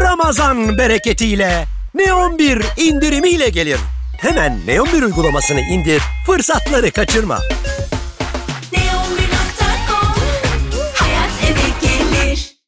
Ramazan bereketiyle Neon 1 indirimiyle gelir. Hemen Neon 1 uygulamasını indir, fırsatları kaçırma.